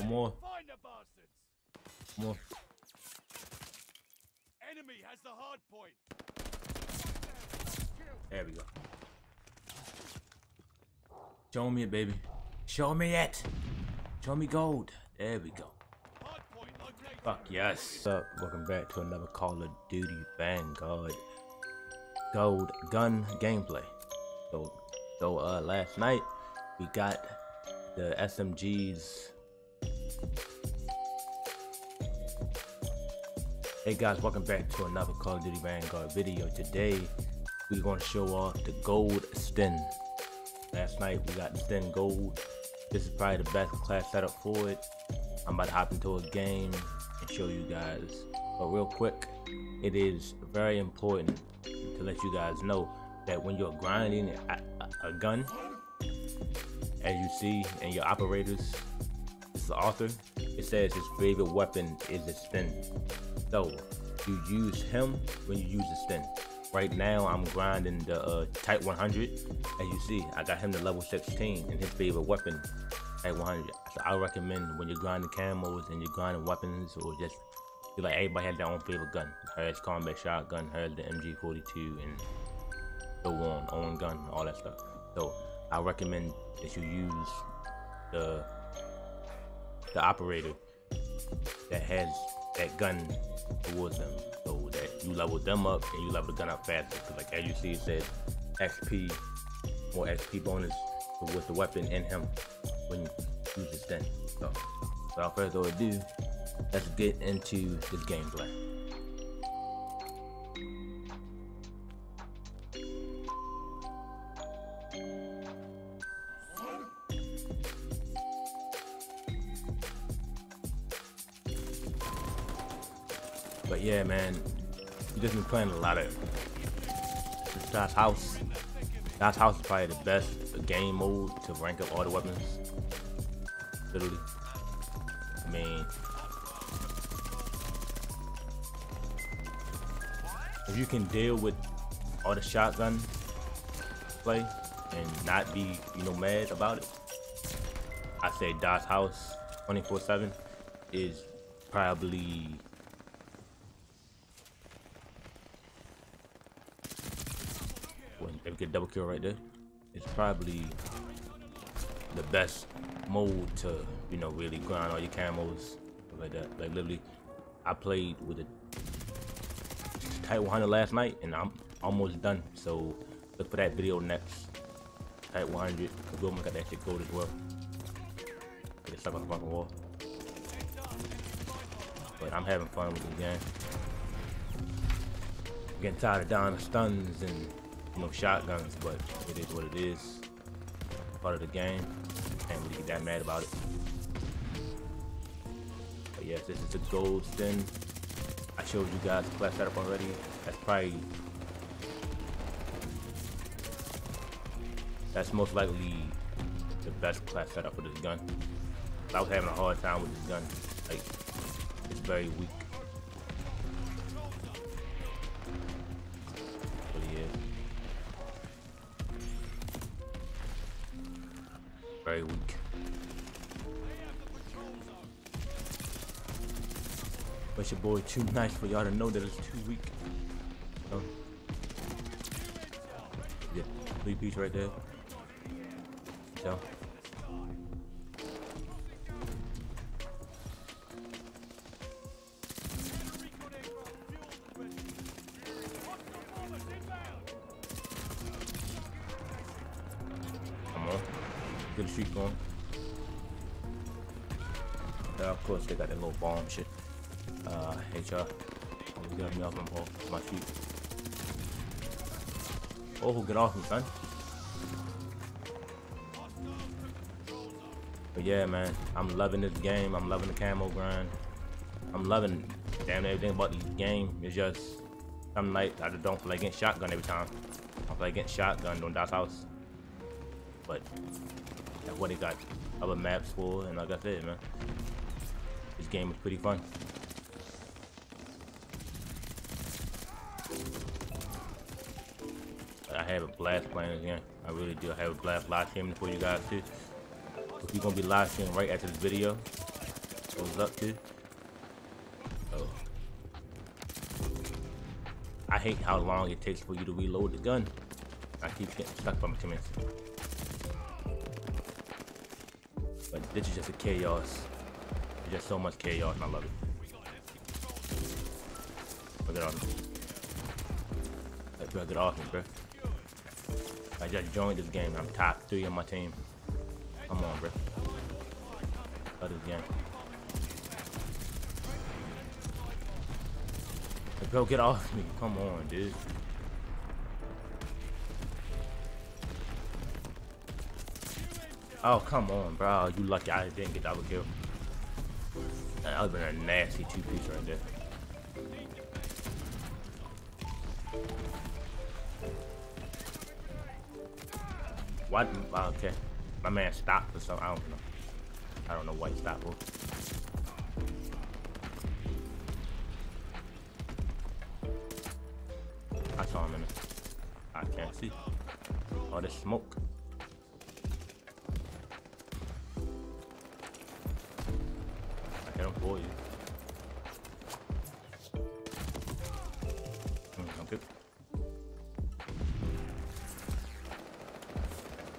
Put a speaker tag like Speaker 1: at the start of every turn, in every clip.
Speaker 1: One more.
Speaker 2: Find the bastards.
Speaker 1: One more.
Speaker 2: Enemy has the hard point.
Speaker 1: There we go. Show me it, baby. Show me it. Show me gold. There we go.
Speaker 2: Hard point located.
Speaker 1: Fuck yes. What's up? Welcome back to another Call of Duty Vanguard Gold Gun gameplay. So, so uh, last night we got the SMGs. Hey guys, welcome back to another Call of Duty Vanguard video. Today we're gonna show off the gold Sten. Last night we got the Sten Gold. This is probably the best class setup for it. I'm about to hop into a game and show you guys. But real quick, it is very important to let you guys know that when you're grinding a, gun, as you see in your operators, is the Arthur, it says his favorite weapon is a Sten. So you use him when you use the Sten. Right now I'm grinding the uh, Type 100. As you see, I got him to level 16 and his favorite weapon, Type 100. So I recommend when you're grinding camos and you're grinding weapons or just like everybody has their own favorite gun. Hers combat shotgun, hers the MG42 and so on, own gun, all that stuff. So I recommend that you use the the operator that has that gun towards them so that you level them up and you level the gun up faster. Cause like as you see it says XP more XP bonus with the weapon in him when you use this thing. So without further ado, let's get into this gameplay. Man, we just been playing a lot of Das Haus. Das Haus is probably the best game mode to rank up all the weapons. Literally. I mean, if you can deal with all the shotgun play and not be, you know, mad about it, I say Das Haus 24/7 is probably when if we get double kill right there, it's probably the best mode to you know really grind all your camos like that. Like literally, I played with the Type 100 last night and I'm almost done. So look for that video next. Type 100. Cause Wilma got that shit gold as well. Get stuck on the fucking wall. But I'm having fun with this game. Getting tired of dying to stuns and know shotguns, but it is what it is. Part of the game. Can't really get that mad about it. But yes, this is the gold Sten. I showed you guys the class setup already. That's probably that's most likely the best class setup for this gun. I was having a hard time with this gun. Like it's very weak. Very weak. But your boy too nice for y'all to know that it's too weak. So, yeah, three piece right there. So. Get the streak going. Yeah, of course they got that little bomb shit. Uh, HR. You got me off my ball. My feet. Oh, get off me, son. But yeah, man, I'm loving this game. I'm loving the camo grind. I'm loving damn everything about this game. It's just some nights I just don't like getting shotgun every time. I like getting shotgun on Das Haus. But that's what they got other maps for, and like I said, man, this game is pretty fun. I have a blast playing this game. I really do. I have a blast live streaming for you guys too. If you're gonna be live streaming right after this video, Goes up too. Oh. I hate how long it takes for you to reload the gun. I keep getting stuck by my teammates. But this is just a chaos. There's just so much chaos and I love it. Look at all Like, bro, get off me, bro. I just joined this game. I'm top three on my team. Come on, bro. Love this game. Like, bro, get off me. Come on, dude. Oh, come on, bro. You lucky I didn't get double kill. That would have been a nasty two piece right there. What? Oh, okay. My man stopped for something. I don't know. I don't know what he stopped for. I saw him in it. I can't see. All this smoke.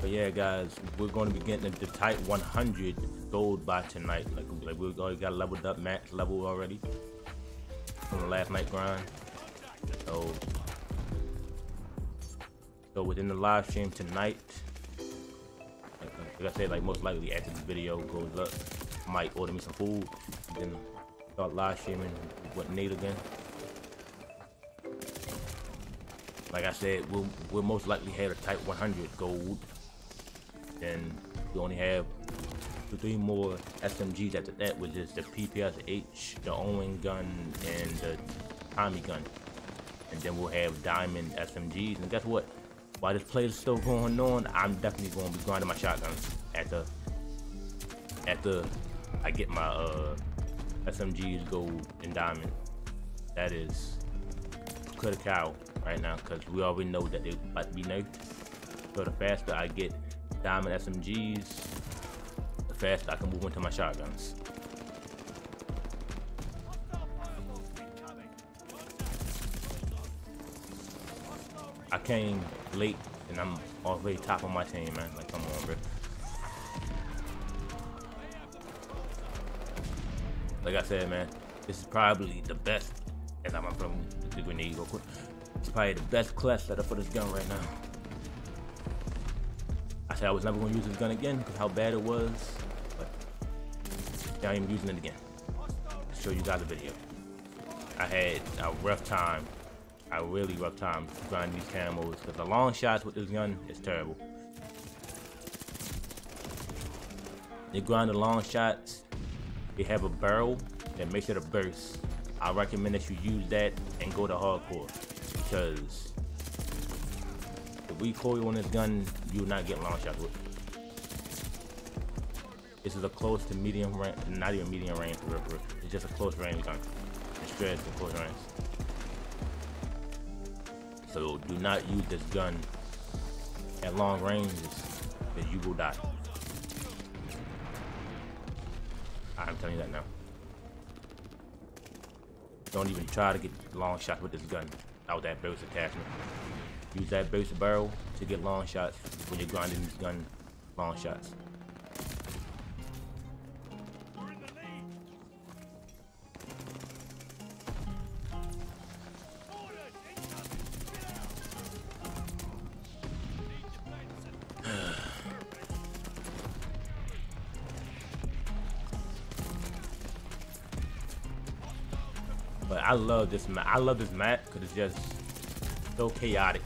Speaker 1: But yeah, guys, we're going to be getting the Type 100 gold by tonight. Like, like we already got leveled up, max level already from the last night grind. So, so within the live stream tonight, like, like I said, like most likely after this video goes up, I might order me some food, then start live streaming with Nate again. Like I said, we'll, we'll most likely have a Type 100 gold. Then we only have three more SMGs after that, which is the PPSH, the Owen gun, and the Tommy gun. And then we'll have diamond SMGs. And guess what? While this play is still going on, I'm definitely going to be grinding my shotguns at the after I get my uh, SMGs gold and diamond. That is cow right now because we already know that they about to be nerfed. So the faster I get diamond SMGs, the faster I can move into my shotguns. I came late and I'm already top of my team, man. Like, come on, bro. Like I said, man, this is probably the best. As I'm from the grenade real quick. It's probably the best class setup for this gun right now. I said I was never gonna use this gun again because how bad it was, but now I'm using it again. Show you guys a video. I had a rough time, a really rough time grinding these camos because the long shots with this gun is terrible. You grind the long shots, they have a barrel that makes it a burst. I recommend that you use that and go to hardcore because recoil on this gun, you will not get long shots with. This is a close to medium range, not even medium range real. It's just a close range gun. It's straight to close range. So do not use this gun at long ranges because you will die. I'm telling you that now. Don't even try to get long shots with this gun out that burst attachment. Use that burst barrel to get long shots when you're grinding these gun long shots. But I love this map. I love this map because it's just so chaotic.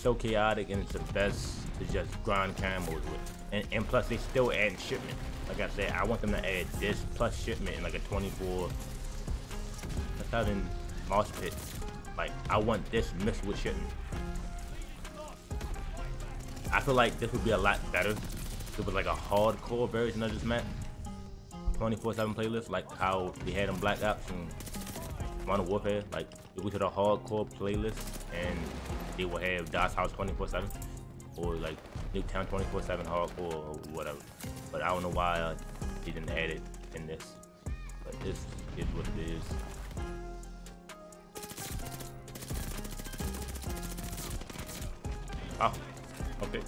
Speaker 1: So chaotic and it's the best to just grind camos with. And, and plus they still add shipment. Like I said, I want them to add this plus shipment in like a 24 7 mosh pit. Like I want this mixed with shipment. I feel like this would be a lot better if it was like a hardcore version of this map. 24-7 playlist, like how we had in Black Ops and Modern Warfare. Like if we did a hardcore playlist and they will have Das Haus 24-7 or like Nuketown 24-7 hardcore or whatever. But I don't know why uh, they didn't add it in this. But this is what it is. Oh, okay.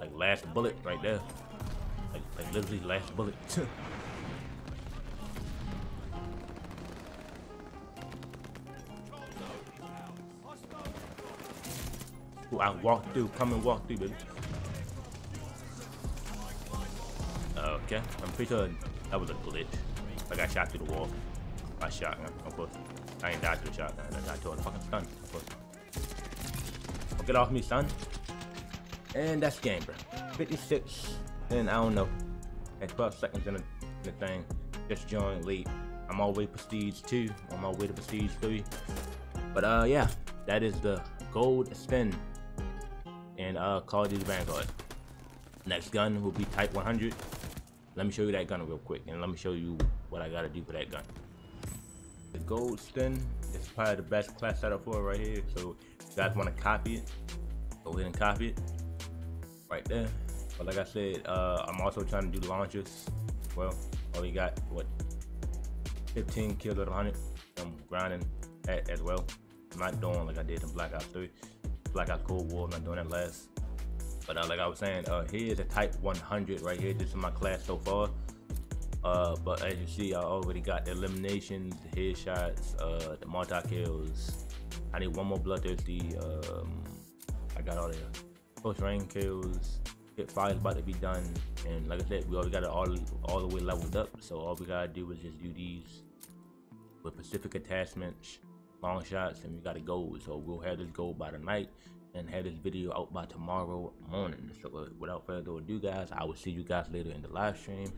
Speaker 1: Like last bullet right there. Like, like literally last bullet. Ooh, I walked through. Come and walk through, baby. Okay, I'm pretty sure that was a glitch. I got shot through the wall. My shotgun, of course. I ain't died to the shotgun. I died to a fucking stun, of course. Oh, get off me, son. And that's game, bro. 56. And I don't know. At 12 seconds in the, in the thing. Just joined late. I'm all way Prestige 2. On my way to Prestige 3. But uh, yeah. That is the gold Sten in uh, Call of Duty Vanguard. Next gun will be Type 100. Let me show you that gun real quick, and let me show you what I gotta do for that gun. The gold Sten is probably the best class setup for right here. So if you guys want to copy it, go ahead and copy it right there. But like I said, uh, I'm also trying to do launches. Well, only got what 15 kills out of 100. I'm grinding at as well. I'm not doing like I did in Black Ops 3, Black Ops Cold War. I'm not doing that last. But uh, like I was saying, uh, here's a Type 100 right here. This is my class so far. Uh, but as you see, I already got the eliminations, the headshots, uh, the multi kills. I need one more bloodthirsty. Um, I got all the close range kills. Hip fire is about to be done, and like I said, we already got it all all the way leveled up. So all we gotta do is just do these with Pacific attachments, long shots, and we got a gold. So we'll have this gold by the night and have this video out by tomorrow morning. So uh, without further ado, guys, I will see you guys later in the live stream.